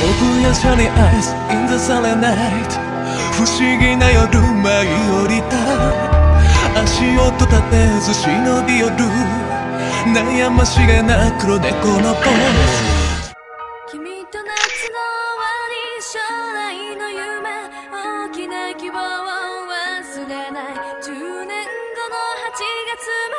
奥屋車に Eyes in the い不思議な夜舞い降りた。足音立てず忍び寄る悩ましげな黒猫のポーズ。君と夏の終わり将来の夢大きな希望を忘れない。10年後の8月も